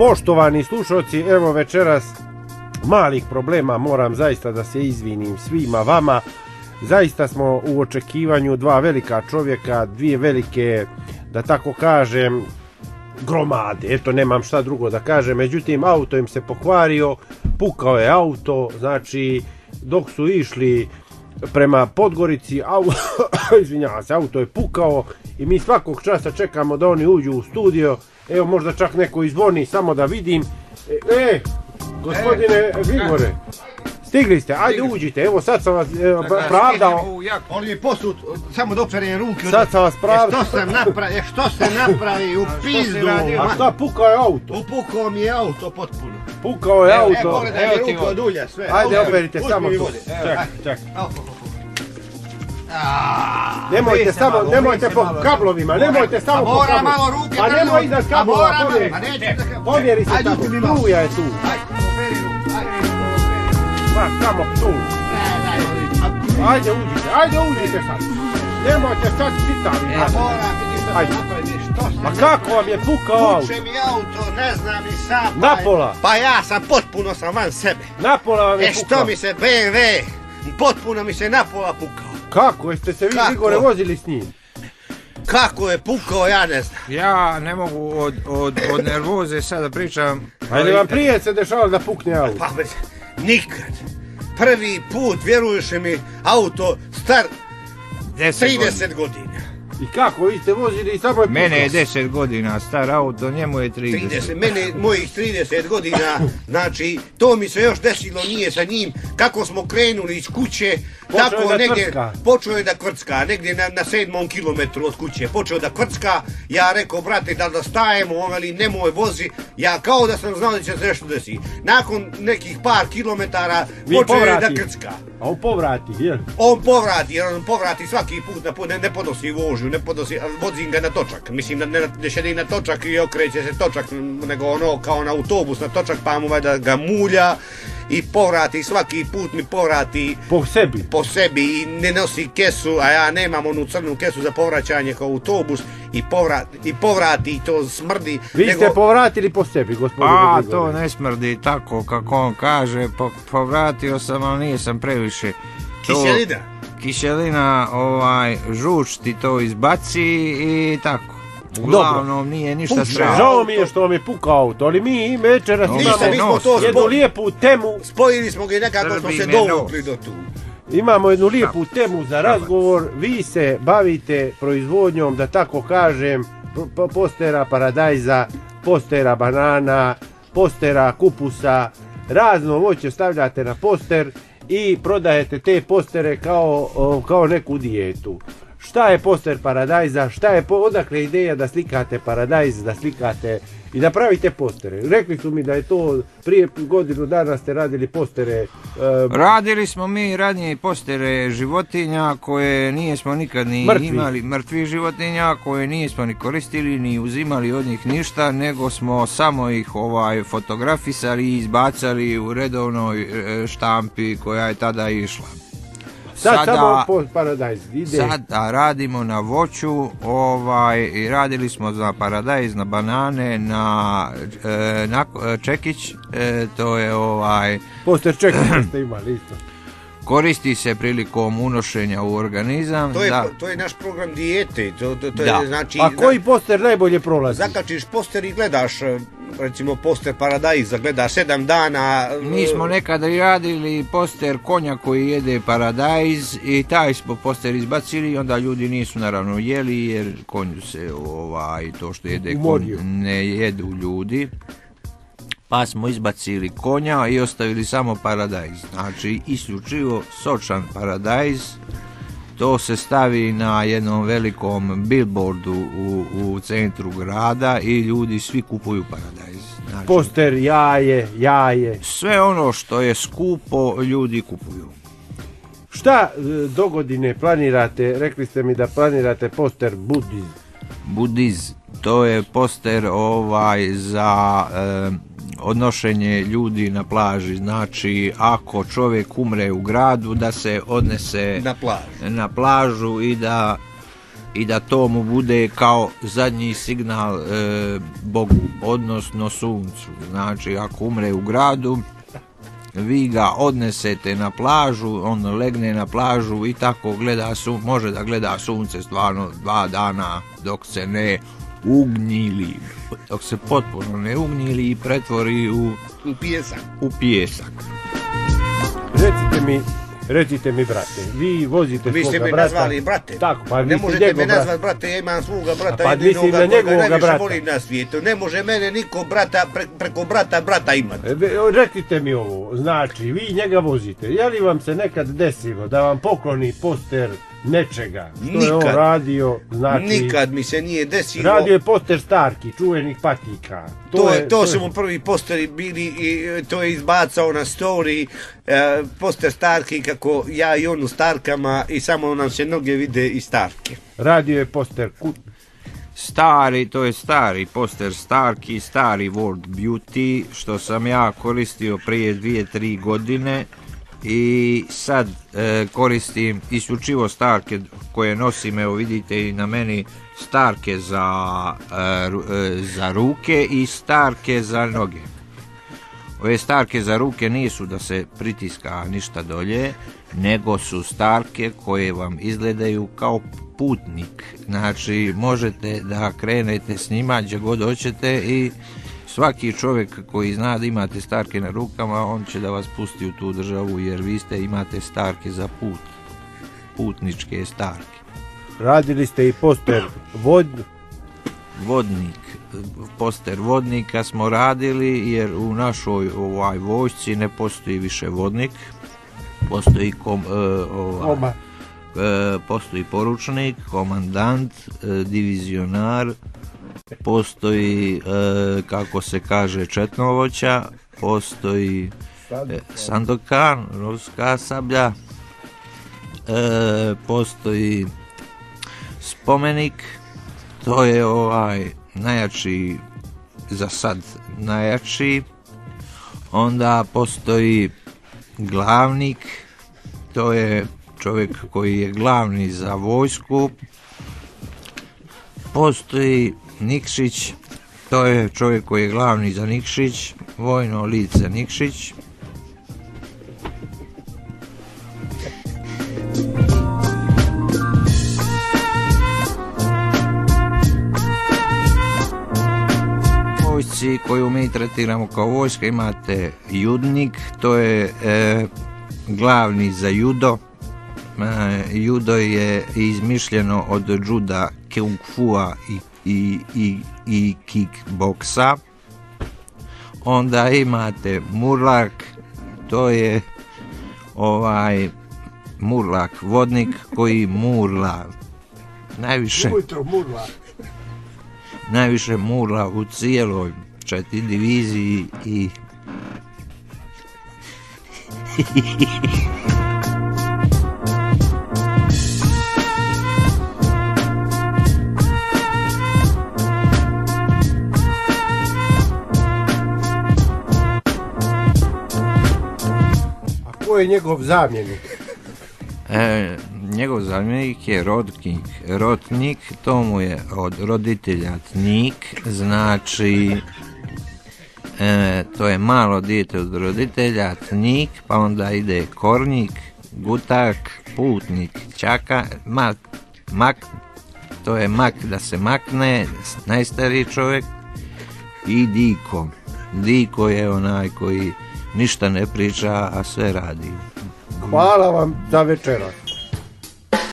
Poštovani slušalci, evo večeras malih problema, moram zaista da se izvinim svima vama. Zaista smo u očekivanju dva velika čovjeka, dvije velike, da tako kažem, gromade, eto nemam šta drugo da kažem, međutim auto im se pokvario, pukao je auto, znači dok su išli prema Podgorici, au, izvinjavam se, auto je pukao i mi svakog časa čekamo da oni uđu u studio, evo možda čak neko izvoni, samo da vidim. E, e gospodine Vigore, stigli ste, ajde uđite, evo sad sam vas e, pravdao, On je posut, samo da operem ruke. sad sam vas E, pravdao. što sam napravi, e, što se napravi u pizdu? A šta, pukao je auto, Upukao mi je auto potpuno. pukao je E, auto. pogledaj mi evo ti ruke vode. od ulja, sve. Ajde, Operi, operite samo mi tu. vode. Čekaj, čekaj. Au, au, au. A, Nemojte samo, malo, nemojte po malo. kablovima, nemojte samo po mora kablovima. malo ruke Pa nemoj iznad kablova, mora pomjeri. Pomjeri se tamo, malo. struja je tu. Pa, samo tu. Ajde uđite, ajde uđite sad. Nemojte sad čitavi. E, mora, vidiš što napravio, što Ma kako vam je pukao auto? Puče mi auto, ne znam ni sam. Napola. Pa ja sam potpuno sam van sebe. Napola vam je E pukao. što mi se BMW, potpuno mi se napola pukao. Kako, jeste se vi Kako? Igore vozili s njim? Kako je pukao, ja ne znam. Ja ne mogu od, od, od nervoze sada pričam. Ajde vam prije se dešavalo da pukne auto. Pa bez, nikad. Prvi put, vjeruješ mi, auto star 10 godina. 30 godina. I kako, vi ste vozili i samo je pukao? Mene je 10 godina star auto, njemu je 30. 30, mene, mojih 30 godina, znači, to mi se još desilo nije sa njim, kako smo krenuli iz kuće, je tako da negdje, počeo je da kvrcka, negdje na, na sedmom kilometru od kuće, počeo da kvrcka, ja rekao, brate, da da stajemo, on veli, nemoj vozi, ja kao da sam znao da će se nešto desiti. Nakon nekih par kilometara, Vi počeo je povrati. da krcka. A on povrati, jel? On povrati, jer on povrati svaki put, na, ne, ne podnosi vožnju, ne podnosi, a vozim ga na točak. Mislim, da ne, ne šedi na točak i okreće se točak, nego ono kao na autobus na točak, pa mu valjda ga mulja i povrati, svaki put mi povrati Po sebi. po sebi i ne nosi kesu, a ja nemam onu crnu kesu za povraćanje kao autobus i povrati, i povrati i to smrdi. Vi ste povratili po sebi, gospodine A, to ne smrdi tako kako on kaže, po, povratio sam, ali nisam previše. To- Kiselina. Kiselina, ovaj, žuč ti to izbaci i tako. Uglavnom nije ništa strašno. Žao mi je što vam je pukao auto, ali mi večeras No, imamo smo to jednu lijepu temu, spojili smo ga i nekako smo se dovukli do tu. imamo jednu lijepu temu za razgovor. Vi se bavite proizvodnjom, da tako kažem, postera paradajza, postera banana, postera kupusa, razno voće stavljate na poster i prodajete te postere kao, kao neku dijetu. Šta je poster paradajza, šta je, po, odakle ideja da slikate paradajz, da slikate i da pravite postere. Rekli su mi da je to prije godinu dana ste radili postere e, Radili smo mi ranije postere životinja koje nismo nikad ni Mrtvi. imali, mrtvih životinja koje nismo ni koristili ni uzimali od njih ništa, nego smo samo ih ovaj fotografisali i izbacali u redovnoj e, štampi koja je tada išla. Sad samo po paradajz ide. Sada radimo na voću, ovaj, i radili smo za paradajz, na banane, na, e, na e, čekić, e, to je ovaj, Poster čekajte ste imali isto. koristi se prilikom unošenja u organizam. To je, da, to je naš program dijete, to, to, to Da. je znači... A koji poster najbolje prolazi? Zakačiš poster i gledaš, recimo poster Paradajza, gledaš sedam dana... e, mi smo nekada i radili poster konja koji jede paradajz i taj smo poster izbacili i onda ljudi nisu naravno jeli jer konju se ovaj, to što jede konj ne jedu ljudi. Pa smo izbacili konja i ostavili samo paradajz. Znači isključivo sočan paradajz. To se stavi na jednom velikom billboardu u, u centru grada i ljudi svi kupuju paradajz. Znači, Poster, jaje, jaje. sve ono što je skupo ljudi kupuju. Šta e, do godine planirate? Rekli ste mi da planirate poster Buddhizm. Budiz, to je poster ovaj za e, odnošenje ljudi na plaži. Znači, ako čovjek umre u gradu, da se odnese Na plaži. na plažu i da i da to mu bude kao zadnji signal e, Bogu, odnosno suncu. Znači, ako umre u gradu, vi ga odnesete na plažu, on legne na plažu i tako gleda su, može da gleda sunce stvarno dva dana dok se ne ugnjili, dok se potpuno ne ugnjili i pretvori u, U pijesak. u pijesak. Recite mi, recite mi, brate, vi vozite Vi ste svoga me brata. nazvali brate. Tako, pa vi ne ste možete me nazvati brate, ja imam svoga brata, pa jedinoga na kojega najviše brata. volim na svijetu. Ne može mene niko brata, pre- preko brata brata imati. E, Recite mi ovo, znači, vi njega vozite, je li vam se nekad desilo da vam pokloni poster nečega, što je on Nikad. radio, znači, Nikad mi se nije desilo. radio je poster Starki, čuvenih patnika. To, je, to su mu prvi posteri bili i e, to je izbacao na story e, poster Starki kako ja i on u Starkama i samo nam se noge vide i Starke. Radio je poster ku, Stari, to je stari poster Starki, stari World Beauty, što sam ja koristio prije dvije, tri godine i sad e, koristim isključivo starke koje nosim, evo vidite i na meni starke za, e, e, za ruke i starke za noge. Ove starke za ruke nisu da se pritiska ništa dolje, nego su starke koje vam izgledaju kao putnik. Znači, možete da krenete s njima gdje god hoćete i svaki čovjek koji zna da imate starke na rukama, on će da vas pusti u tu državu jer vi ste imate starke za put. Putničke starke. radili ste i poster vod, vodnik, poster vodnika smo radili jer u našoj ovaj vojsci ne postoji više vodnik, postoji kom, ovaj, e, postoji poručnik, komandant, e, divizionar, postoji e, kako se kaže četnovoća, postoji e, sandokan, ruska sablja, e, postoji spomenik, to je ovaj najjači za sad najjači. Onda postoji glavnik, to je čovjek koji je glavni za vojsku. Postoji Nikšić, to je čovjek koji je glavni za Nikšić, vojno lice Nikšić. vojsci koju mi tretiramo kao vojska imate judnik, to je e, glavni za judo. E, judo je izmišljeno od juda kung fua i, i, i, i kickboksa. Onda imate murlak, to je ovaj murlak, vodnik koji murla. Najviše ujutro murla. najviše murla u cijeloj četiri diviziji i ko je njegov zamjenik? e, njegov zamjenik je rodnik, rotnik, to mu je od roditelja tnik, znači e, to je malo dijete od roditelja, tnik, pa onda ide kornik, gutak, putnik, čaka, mak, mak, to je mak da se makne, najstariji čovjek, i Diko. Diko je onaj koji ništa ne priča, a sve radi. Hvala vam za večeras.